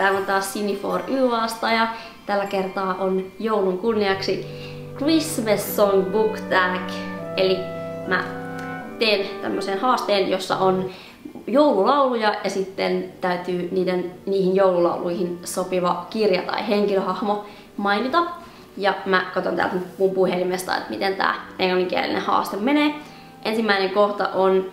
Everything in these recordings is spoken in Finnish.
Täällä on taas Sinifor YAsta ja tällä kertaa on joulun kunniaksi Christmas Song Book Tag. Eli mä teen tämmöisen haasteen, jossa on joululauluja ja sitten täytyy niiden, niihin joululauluihin sopiva kirja tai henkilöhahmo mainita. Ja mä katson täältä mun puhelimesta, että miten tää englanninkielinen haaste menee. Ensimmäinen kohta on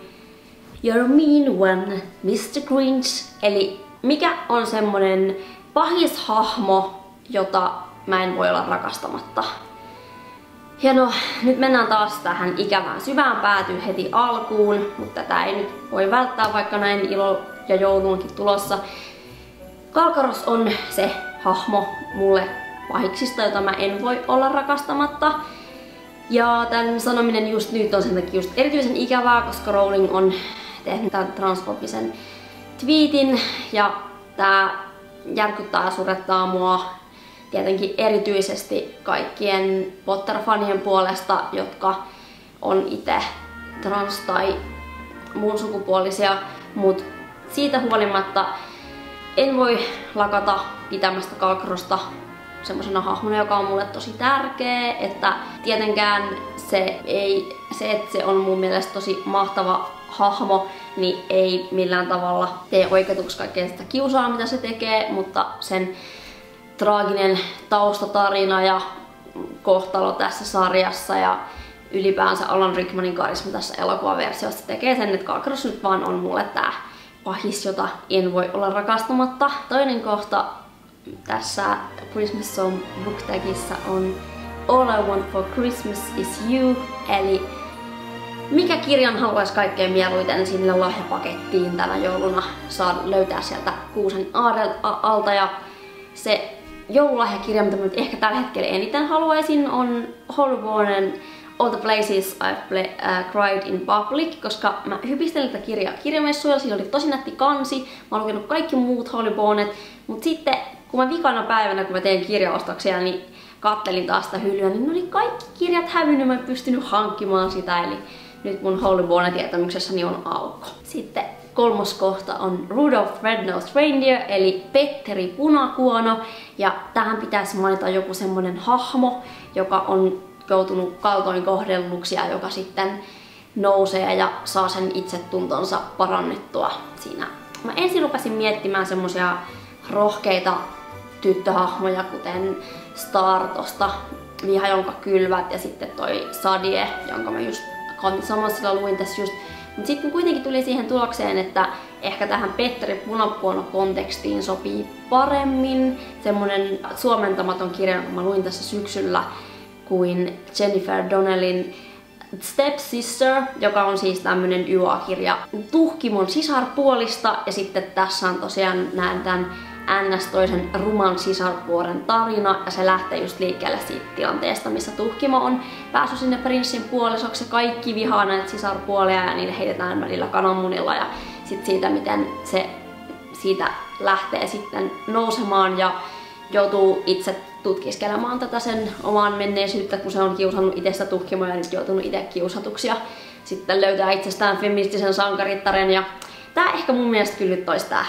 You're a mean one, Mr. Grinch. Eli mikä on semmonen pahis hahmo, jota mä en voi olla rakastamatta. Ja no, nyt mennään taas tähän ikävään syvään päätyy heti alkuun, mutta tätä ei nyt voi välttää, vaikka näin ilo ja joulunkin tulossa. Kalkaros on se hahmo mulle pahiksista, jota mä en voi olla rakastamatta. Ja tämän sanominen just nyt on sen takia just erityisen ikävää, koska Rowling on tehnyt tämän transfobisen tweetin ja tää järkyttää ja surettaa mua tietenkin erityisesti kaikkien Potter-fanien puolesta, jotka on itse trans- tai muun sukupuolisia, mutta siitä huolimatta en voi lakata pitämästä Kalkrosta semmoisena hahmona, joka on mulle tosi tärkeä, että tietenkään se, ei, se, että se on mun mielestä tosi mahtava hahmo, niin ei millään tavalla tee oikeutuksi kaikkea sitä kiusaa, mitä se tekee, mutta sen traaginen taustatarina ja kohtalo tässä sarjassa ja ylipäänsä Alan Rickmanin karisma tässä elokuvaversiossa tekee sen, että Kalkros nyt vaan on mulle tää pahis, jota en voi olla rakastamatta. Toinen kohta tässä Christmas Song Book Tagissa on All I Want for Christmas is You, eli mikä kirjan haluaisi kaikkein mieluiten sinne lahjapakettiin tänä jouluna saa löytää sieltä kuusen alta? Ja se joululahjakirja, mitä mä nyt ehkä tällä hetkellä eniten haluaisin, on Holbornen All the Places I've play, uh, Cried in Public, koska mä hypistelin tätä kirjaa kirjamessuilla, siinä oli tosi nätti kansi, mä oon lukenut kaikki muut Holbornet, mutta sitten kun mä vikana päivänä, kun mä tein kirjaostoksia, niin kattelin taas sitä hyllyä, niin ne oli kaikki kirjat hävinnyt, mä en pystynyt hankkimaan sitä, eli nyt mun Holy tietämyksessäni on aukko. Sitten kolmos kohta on Rudolph Red-Nosed Reindeer, eli Petteri Punakuono. Ja tähän pitäisi mainita joku semmonen hahmo, joka on joutunut kaltoin kohdelluksi ja joka sitten nousee ja saa sen itsetuntonsa parannettua siinä. Mä ensin rupesin miettimään semmosia rohkeita tyttöhahmoja, kuten Star tosta Viha, jonka kylvät ja sitten toi Sadie, jonka mä just samassa luin tässä just mutta sitten kuitenkin tuli siihen tulokseen, että ehkä tähän Petteri Punapuono kontekstiin sopii paremmin semmonen suomentamaton kirja, jonka mä luin tässä syksyllä, kuin Jennifer Donnellin Stepsister, joka on siis tämmönen YA-kirja tuhkimon sisarpuolista. Ja sitten tässä on tosiaan näen tämän NS toisen ruman sisarpuoren tarina ja se lähtee just liikkeelle siitä tilanteesta, missä Tuhkimo on päässyt sinne prinssin puolisoksi. Ja kaikki vihaa näitä sisarpuolia ja niille heitetään välillä kananmunilla ja sitten siitä, miten se siitä lähtee sitten nousemaan ja joutuu itse tutkiskelemaan tätä sen omaan menneisyyttä, kun se on kiusannut itsestä tuhkimoja ja nyt joutunut itse kiusatuksi ja sitten löytää itsestään feministisen sankarittaren. Ja tää ehkä mun mielestä kyllä nyt toistaa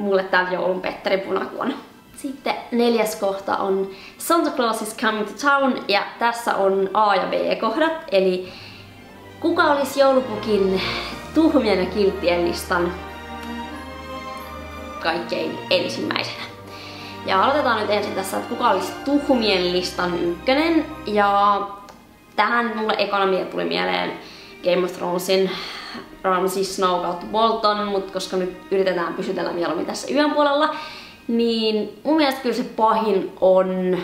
mulle tää joulun Petteri Punakuon. Sitten neljäs kohta on Santa Claus is coming to town ja tässä on A ja B kohdat, eli kuka olisi joulupukin tuhmien ja kilttien listan kaikkein ensimmäisenä. Ja aloitetaan nyt ensin tässä, että kuka olisi tuhmien listan ykkönen. Ja tähän mulle ekana tuli mieleen Game of Thronesin Ramsey Snow kautta Bolton, mutta koska nyt yritetään pysytellä mieluummin tässä yön puolella, niin mun mielestä kyllä se pahin on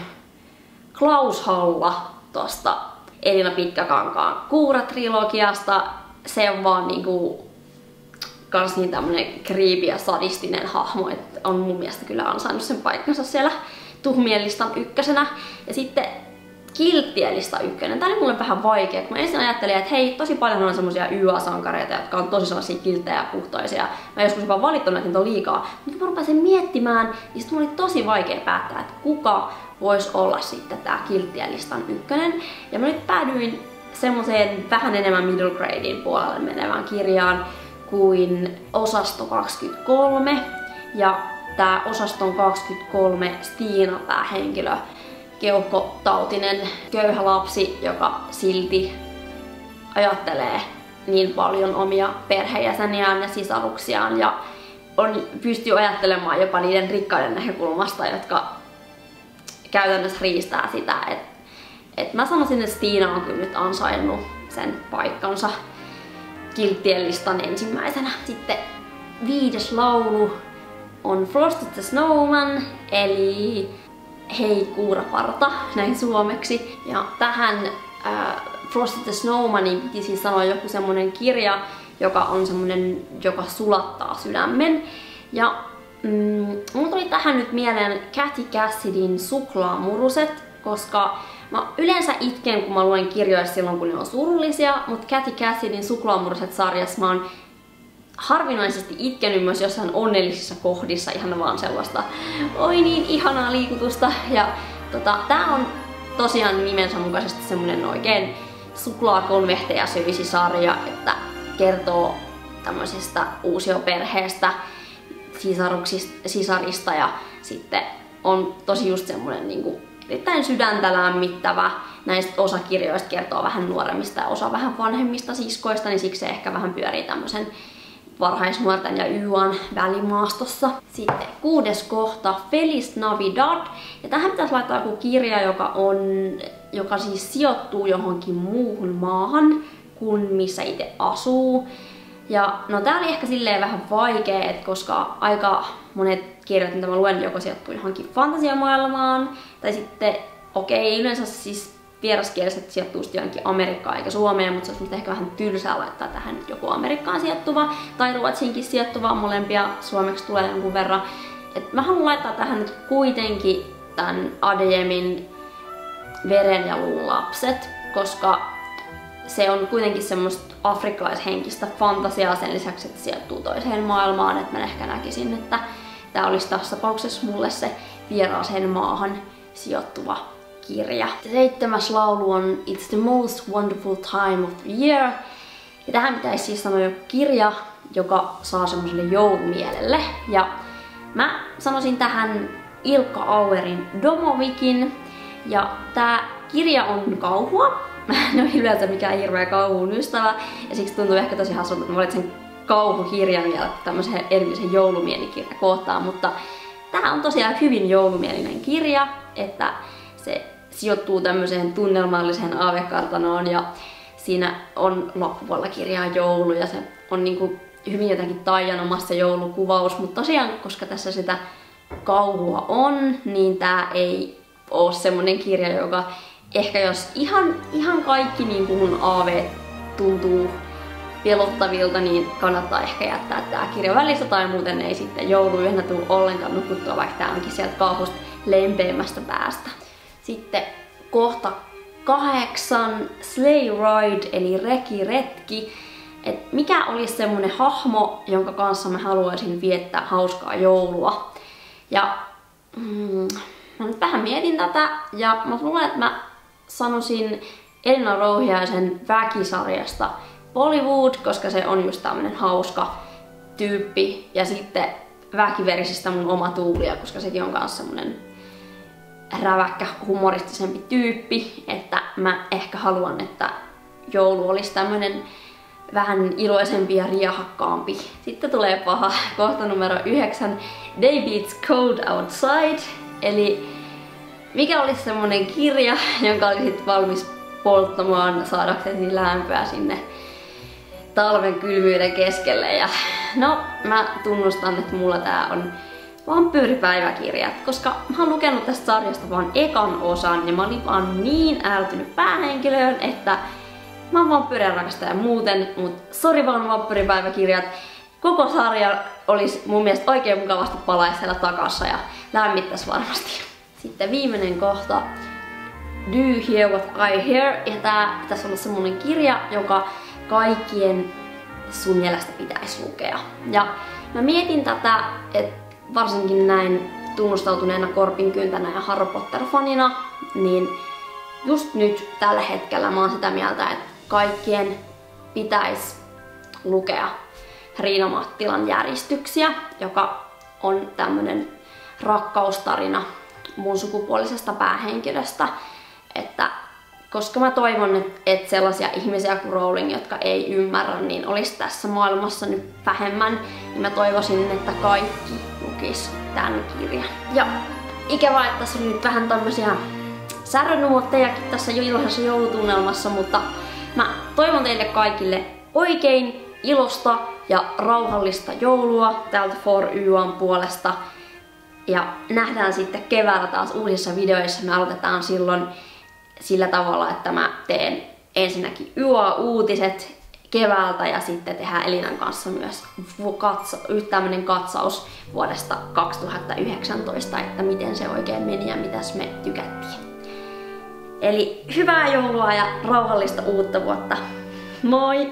Klaus Halla tosta Elina Pitkäkankaan Kuura-trilogiasta. Se on vaan niinku kans niin tämmönen kriipi ja sadistinen hahmo, että on mun mielestä kyllä ansainnut sen paikkansa siellä tuhmien listan ykkösenä. Ja sitten kilttielista ykkönen. Tää oli mulle vähän vaikea, kun mä ensin ajattelin, että hei, tosi paljon on semmosia YA-sankareita, jotka on tosi sellaisia kilttejä ja puhtoisia. Mä joskus jopa valittanut, että niitä on liikaa. Mutta kun mä rupesin miettimään, niin sit oli tosi vaikea päättää, että kuka voisi olla sitten tää kilttielistan ykkönen. Ja mä nyt päädyin semmoiseen vähän enemmän middle gradein puolelle menevään kirjaan kuin Osasto 23. Ja tämä osaston 23 Stiina päähenkilö, keuhkotautinen köyhä lapsi, joka silti ajattelee niin paljon omia perheenjäseniään ja sisaruksiaan ja on, pystyy ajattelemaan jopa niiden rikkaiden näkökulmasta, jotka käytännössä riistää sitä, että et mä sanoisin, että Stiina on kyllä nyt ansainnut sen paikkansa kilttien listan ensimmäisenä. Sitten viides laulu on Frosted the Snowman, eli Hei kuuraparta, näin suomeksi. Ja tähän äh, Frosted the Snowmanin piti siis sanoa joku semmonen kirja, joka on semmonen, joka sulattaa sydämen. Ja mm, mulla tuli tähän nyt mieleen Cathy Cassidin suklaamuruset, koska mä yleensä itken, kun mä luen kirjoja silloin, kun ne on surullisia, mutta Cathy Cassidin suklaamuruset sarjassa mä oon harvinaisesti itkenyt myös jossain onnellisissa kohdissa ihan vaan sellaista oi niin ihanaa liikutusta. Ja tota, tää on tosiaan nimensä mukaisesti semmonen oikein suklaakonvehteja syvisi sarja, että kertoo tämmöisestä uusioperheestä, sisarista ja sitten on tosi just semmonen niinku erittäin sydäntä lämmittävä. Näistä osa kirjoista kertoo vähän nuoremmista ja osa vähän vanhemmista siskoista, niin siksi se ehkä vähän pyörii tämmöisen varhaisnuorten ja YAn välimaastossa. Sitten kuudes kohta, Feliz Navidad. Ja tähän pitäisi laittaa joku kirja, joka, on, joka siis sijoittuu johonkin muuhun maahan kuin missä itse asuu. Ja no tää oli ehkä silleen vähän vaikea, että koska aika monet kirjat, mitä mä luen, joko sijoittuu johonkin fantasiamaailmaan, tai sitten, okei, okay, yleensä siis vieraskieliset sijoittuu johonkin Amerikkaan eikä Suomeen, mutta se olisi ehkä vähän tylsää laittaa tähän joku Amerikkaan sijoittuva tai Ruotsinkin sijoittuva, molempia suomeksi tulee jonkun verran. Et mä haluan laittaa tähän nyt kuitenkin tämän Adejemin Veren ja luun lapset, koska se on kuitenkin semmoista afrikkalaishenkistä fantasiaa sen lisäksi, että sijoittuu toiseen maailmaan, että mä ehkä näkisin, että tämä olisi tässä tapauksessa mulle se vieraaseen maahan sijoittuva kirja. Seitsemäs laulu on It's the most wonderful time of the year. Ja tähän pitäisi siis sanoa jo kirja, joka saa semmoiselle joulumielelle. Ja mä sanoisin tähän Ilkka Auerin Domovikin. Ja tää kirja on kauhua. Mä en ole yleensä mikään hirveä kauhun ystävä. Ja siksi tuntuu ehkä tosi hassulta, että mä valitsen kauhukirjan vielä tämmöisen erillisen joulumielikirjan kohtaan. Mutta tää on tosiaan hyvin joulumielinen kirja, että se sijoittuu tämmöiseen tunnelmalliseen aavekartanoon ja siinä on loppupuolella kirjaa joulu ja se on niinku hyvin jotenkin taianomassa joulukuvaus, mutta tosiaan, koska tässä sitä kauhua on, niin tää ei ole semmonen kirja, joka ehkä jos ihan, ihan kaikki niin kuin AV tuntuu pelottavilta, niin kannattaa ehkä jättää tää kirja välissä tai muuten ei sitten jouluyönä tule ollenkaan nukuttua, vaikka tää onkin sieltä kauhusta lempeämmästä päästä. Sitten kohta kahdeksan Sleigh Ride eli Reki-retki. Et mikä olisi semmonen hahmo, jonka kanssa mä haluaisin viettää hauskaa joulua. Ja mm, mä nyt vähän mietin tätä ja mä luulen, että mä sanoisin Elina Rouhiaisen väkisarjasta Bollywood, koska se on just tämmönen hauska tyyppi. Ja sitten väkiverisistä mun oma tuulia, koska sekin on myös semmonen räväkkä, humoristisempi tyyppi, että mä ehkä haluan, että joulu olisi tämmönen vähän iloisempi ja riahakkaampi. Sitten tulee paha kohta numero 9, Day Beats Cold Outside, eli mikä olisi semmonen kirja, jonka olisit valmis polttamaan saadaksesi lämpöä sinne talven kylmyyden keskelle. Ja no, mä tunnustan, että mulla tää on vampyyripäiväkirjat, koska mä oon lukenut tästä sarjasta vaan ekan osan ja mä olin vaan niin ältynyt päähenkilöön, että mä oon vampyyrien rakastaja muuten, mutta sori vaan vampyyripäiväkirjat. Koko sarja olisi mun mielestä oikein mukavasti palaisi siellä takassa ja lämmittäisi varmasti. Sitten viimeinen kohta, Do you hear what I hear? Ja tää pitäisi olla semmonen kirja, joka kaikkien sun mielestä pitäisi lukea. Ja mä mietin tätä, että varsinkin näin tunnustautuneena korpinkyntänä ja Harry Potter-fanina, niin just nyt tällä hetkellä mä oon sitä mieltä, että kaikkien pitäisi lukea Riina Mattilan järjestyksiä, joka on tämmönen rakkaustarina mun sukupuolisesta päähenkilöstä. Että koska mä toivon, että sellaisia ihmisiä kuin Rowling, jotka ei ymmärrä, niin olisi tässä maailmassa nyt vähemmän, niin mä toivoisin, että kaikki lukis tämän kirjan. Ja ikävä, että tässä oli nyt vähän tämmöisiä särönuottejakin tässä iloisessa joulutunnelmassa, mutta mä toivon teille kaikille oikein ilosta ja rauhallista joulua täältä For YAn puolesta. Ja nähdään sitten keväällä taas uusissa videoissa. Me aloitetaan silloin sillä tavalla, että mä teen ensinnäkin YA-uutiset keväältä ja sitten tehdään Elinan kanssa myös katsa, tämmönen katsaus vuodesta 2019, että miten se oikein meni ja mitäs me tykättiin. Eli hyvää joulua ja rauhallista uutta vuotta. Moi!